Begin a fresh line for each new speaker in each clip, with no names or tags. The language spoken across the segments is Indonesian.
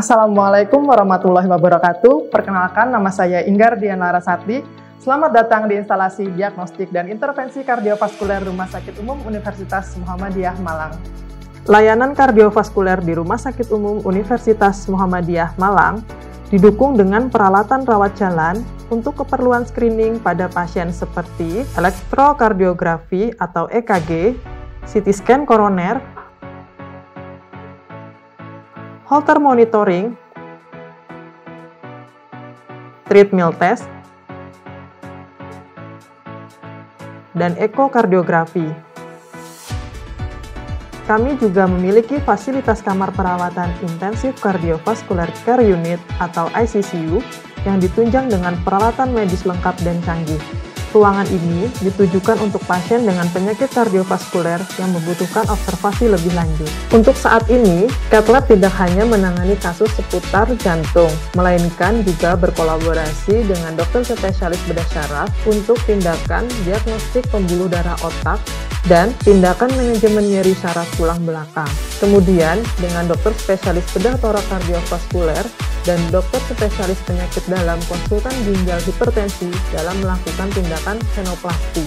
Assalamualaikum warahmatullahi wabarakatuh. Perkenalkan nama saya Inggar Diana Rasati. Selamat datang di instalasi diagnostik dan intervensi kardiovaskuler Rumah Sakit Umum Universitas Muhammadiyah Malang. Layanan kardiovaskuler di Rumah Sakit Umum Universitas Muhammadiyah Malang didukung dengan peralatan rawat jalan untuk keperluan screening pada pasien seperti elektrokardiografi atau EKG, CT scan koroner, Holter monitoring, treadmill test, dan ekokardiografi. Kami juga memiliki fasilitas kamar perawatan intensif cardiovascular care unit atau ICCU yang ditunjang dengan peralatan medis lengkap dan canggih. Ruangan ini ditujukan untuk pasien dengan penyakit kardiovaskuler yang membutuhkan observasi lebih lanjut. Untuk saat ini, CatLab tidak hanya menangani kasus seputar jantung, melainkan juga berkolaborasi dengan dokter spesialis bedah syaraf untuk tindakan diagnostik pembuluh darah otak dan tindakan manajemen nyeri syaraf tulang belakang. Kemudian, dengan dokter spesialis bedah torak kardiovaskuler, dan dokter spesialis penyakit dalam konsultan ginjal hipertensi dalam melakukan tindakan senoplasti,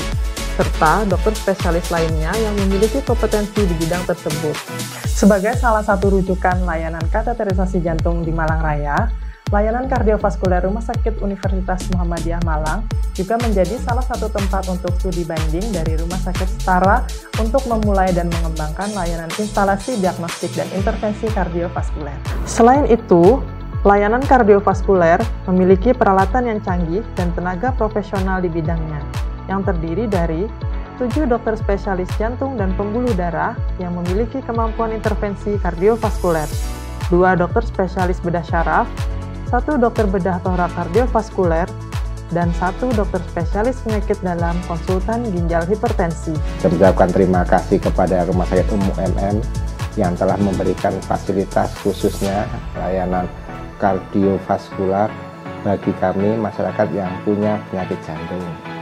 serta dokter spesialis lainnya yang memiliki kompetensi di bidang tersebut. Sebagai salah satu rujukan layanan kateterisasi jantung di Malang Raya, layanan kardiovaskuler Rumah Sakit Universitas Muhammadiyah Malang juga menjadi salah satu tempat untuk studi banding dari Rumah Sakit Setara untuk memulai dan mengembangkan layanan instalasi diagnostik dan intervensi kardiovaskuler. Selain itu, Layanan kardiovaskuler memiliki peralatan yang canggih dan tenaga profesional di bidangnya, yang terdiri dari tujuh dokter spesialis jantung dan pembuluh darah yang memiliki kemampuan intervensi kardiovaskuler, dua dokter spesialis bedah syaraf, satu dokter bedah torak kardiovaskuler, dan satu dokter spesialis penyakit dalam konsultan ginjal hipertensi.
Kami terima kasih kepada Rumah Sakit Umum MM yang telah memberikan fasilitas khususnya layanan kardiovaskular bagi kami masyarakat yang punya penyakit jantung.